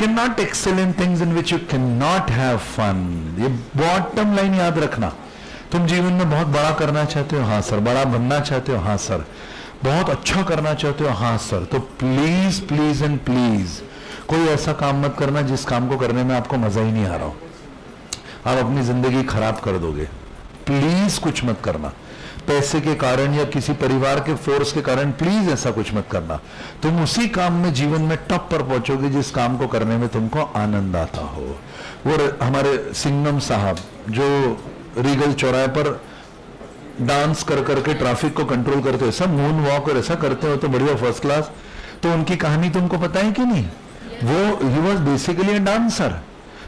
Excel in things in which you can not have fun ये bottom line याद रखना। तुम जीवन में बहुत बड़ा करना चाहते हो हाँ सर। बड़ा बनना चाहते हो हाँ सर। बहुत अच्छा करना चाहते हो हाँ सर। तो प्लीज़ प्लीज़ एंड प्लीज़ कोई ऐसा काम मत करना जिस काम को करने में आपको मज़ा ही नहीं आ रहा हो। आप अपनी ज़िंदगी खराब कर दोगे। प्लीज़ कुछ मत करना। पैसे के कारण या किसी परिवार के फोर्स के कारण प्लीज़ ऐसा कुछ मत करना। तुम उसी काम में जीवन में टप पर पहुंचोगे जिस काम को करने में तुमको आनंद आता हो। वो हमारे सिंगम साहब जो रीगल चौराहे पर डांस कर करके ट्रैफ़िक को कंट्रोल करते हो सब मून वॉक और ऐसा करते हो तो बढ़िया फ़र्स्ट क्लास तो उनकी कहानी तुमको पता है कि नहीं? वो ही वॉज़ बेसिकली ए डांसर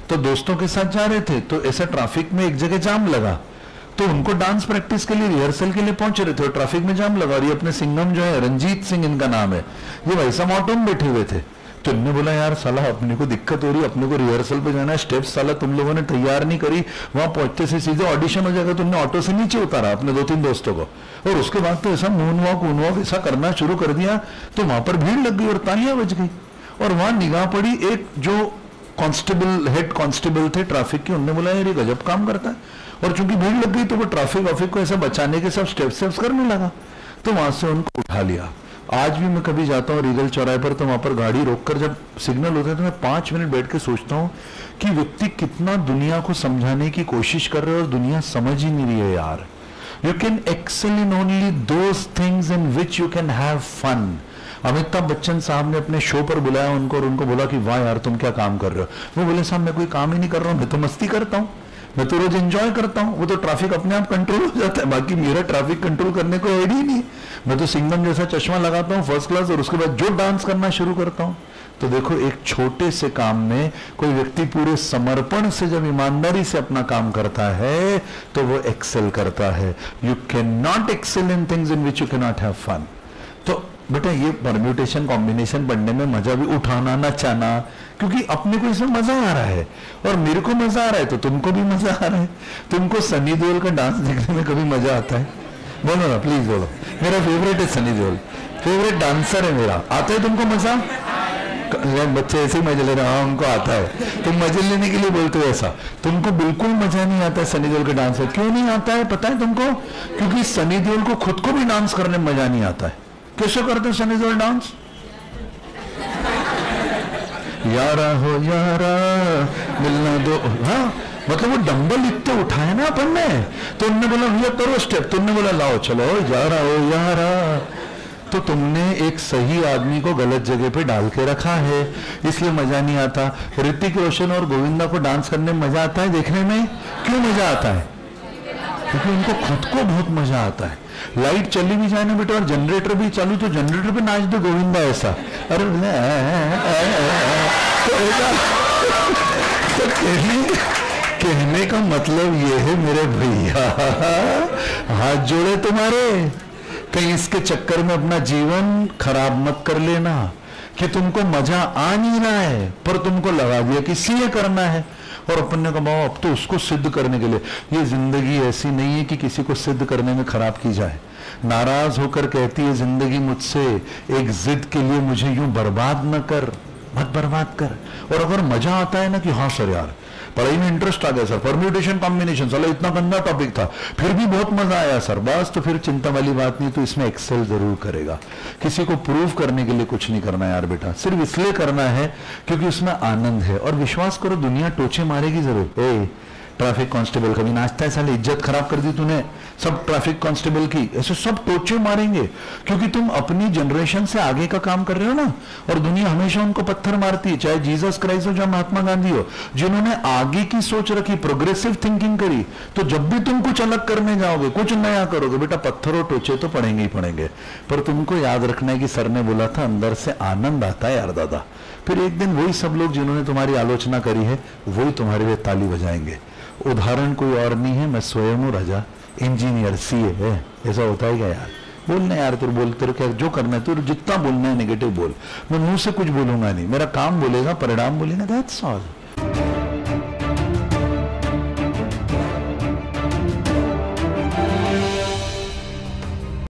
तो दोस्तों के साथ जा रहे थे तो ऐसा ट्रैफ़िक में एक जगह जाम लगा। तो उनको डांस प्रैक्टिस के लिए रिहर्सल के लिए पहुँच रहे थे और ट्रैफ़िक में जाम लगा रही अपने सिंगम जो है, रंजीत सिंह इनका नाम है। ये भाई साहब ऑटो में बैठे हुए थे। तो इनने बोला, यार साला, अपने को दिक्कत हो रही है, अपने को रिहर्सल पे जाना है। स्टेप्स साला तुम लोगों ने तैयार नहीं करी। वहाँ पहुँचते से सीधे ऑडिशन हो जाएगा, तुमने ऑटो से नीचे उतारा अपने दो तीन दोस्तों को। और उसके बाद तो ऐसा मून वॉक ऊन वॉक ऐसा करना शुरू कर दिया तो वहाँ पर भीड़ लग गई और तालियाँ बज गई। और वहाँ निगाह पड़ी एक जो कांस्टेबल हेड कांस्टेबल थे ट्रैफ़िक के, उनने बोला, यार ये गजब काम करता है। और चूँकि भीड़ लग गई तो वो ट्रैफ़िक वाफिक को ऐसा बचाने के सब स्टेप स्टेप्स करने लगा। तो वहाँ से उनको उठा लिया। आज भी मैं कभी जाता हूँ रीगल चौराहे पर तो वहाँ पर गाड़ी रोककर जब सिग्नल होता है तो मैं पाँच मिनट बैठ के सोचता हूँ कि व्यक्ति कितना दुनिया को समझाने की कोशिश कर रहे हो और दुनिया समझ ही नहीं रही है यार। You can excel in only those things in which you can have fun Amitabh Bachchan साहब ने अपने शो पर बुलाया उनको और उनको बोला कि, वाह यार, तुम क्या काम कर रहे हो? वो बोले, साहब, मैं कोई काम ही नहीं कर रहा हूँ, मैं तो मस्ती करता हूँ। मैं तो रोज एंजॉय करता हूँ। वो तो ट्रैफ़िक अपने आप कंट्रोल हो जाता है। बाकी मेरा ट्रैफ़िक कंट्रोल करने को ही नहीं मैं तो सिंगम जैसा चश्मा लगाता हूँ फ़र्स्ट क्लास और उसके बाद जो डांस करना शुरू करता हूँ। तो देखो, एक छोटे से काम में कोई व्यक्ति पूरे समर्पण से जब ईमानदारी से अपना काम करता है तो वो एक्सेल करता है। You can not excel in things in which you can not have fun तो बेटा, ये परम्यूटेशन कॉम्बिनेशन पढ़ने में मज़ा भी उठाना नचाना क्योंकि अपने को इसमें मज़ा आ रहा है। और मेरे को मज़ा आ रहा है तो तुमको भी मज़ा आ रहा है। तुमको सनी देओल का डांस देखने में कभी मज़ा आता है? बोलो ना प्लीज़ बोलो। मेरा फेवरेट है सनी देओल। फेवरेट डांसर है मेरा। आता है तुमको मज़ा? बच्चे ऐसे ही मज़े ले रहे हाँ। उनको आता है। तुम मज़े लेने के लिए बोलते हो ऐसा। तुमको बिल्कुल मज़ा नहीं आता है सनी देओल के डांस क्यों नहीं आता है? पता है तुमको? क्योंकि सनी देओल को खुद को भी डांस करने में मज़ा नहीं आता है। कैसे करते सनी देओल डांस? यारा हो, यारा, मिलना दो। हाँ? मतलब वो डंबल इतने उठाए ना अपन ने। तो उनने बोला, भैया, करो स्टेप तुमने बोला, लाओ, चलो, यारा हो, यारा. तो तुमने एक सही आदमी को गलत जगह पे डाल के रखा है। इसलिए मज़ा नहीं आता। ऋतिक रोशन और गोविंदा को डांस करने में मज़ा आता है देखने में? क्यों मज़ा आता है? क्योंकि उनको खुद को बहुत मज़ा आता है। लाइट चली भी जाए ना बेटा, और जनरेटर भी चालू तो जनरेटर पे नाच दो गोविंदा ऐसा। अरे तो तो कहने कहने का मतलब ये है, मेरे भैया, हाथ जोड़े तुम्हारे, कहीं इसके चक्कर में अपना जीवन खराब मत कर लेना, कि तुमको मज़ा आ नहीं रहा है, पर तुमको लगा दिया कि सीए करना है। और अपन ने कमाओ अब तो उसको सिद्ध करने के लिए। ये ज़िंदगी ऐसी नहीं है कि किसी को सिद्ध करने में खराब की जाए। नाराज़ होकर कहती है, ज़िंदगी मुझसे एक जिद के लिए मुझे यूँ बर्बाद न कर। मत बर्बाद कर। और अगर मज़ा आता है ना कि हाँ सर यार, पढ़ाई में इंटरेस्ट आ गया सर परम्यूटेशन कॉम्बिनेशन चलो इतना गंदा टॉपिक था, फिर भी बहुत मज़ा आया सर। बस तो फिर चिंता वाली बात नहीं तो इसमें एक्सेल ज़रूर करेगा। किसी को प्रूव करने के लिए कुछ नहीं करना यार बेटा, सिर्फ़ इसलिए करना है क्योंकि उसमें आनंद है। और विश्वास करो, दुनिया टोचे मारेगी ज़रूर। ए ट्रैफ़िक कांस्टेबल कभी नाचता है साले इज़्ज़त खराब कर दी तूने। सब ट्रैफ़िक कांस्टेबल की। ऐसे सब टोचे मारेंगे। क्योंकि तुम अपनी जनरेशन से आगे का काम कर रहे हो ना, और दुनिया हमेशा उनको पत्थर मारती है, चाहे जीसस क्राइस्ट हो, चाहे महात्मा गांधी हो। जिन्होंने आगे की सोच रखी प्रोग्रेसिव थिंकिंग करी तो जब भी तुम कुछ अलग करने जाओगे, कुछ नया करोगे, बेटा पत्थर और टोचे तो पड़ेंगे ही पड़ेंगे। पर तुमको याद रखना है कि सर ने बोला था, अंदर से आनंद आता है यार दादा। फिर एक दिन वही सब लोग जिन्होंने तुम्हारी आलोचना करी है, वही तुम्हारे लिए ताली बजाएँगे। उदाहरण कोई और नहीं है, मैं स्वयं हूँ राजा इंजीनियर सीए है। ऐसा होता है क्या यार। बोलने यार, तेरे बोल, तेरे क्या, जो करना है तेरे जितना बोलना है नेगेटिव बोल। मैं मुँह से कुछ बोलूँगा नहीं। मेरा काम बोलेगा, परिणाम बोलेगा दैट्स ऑल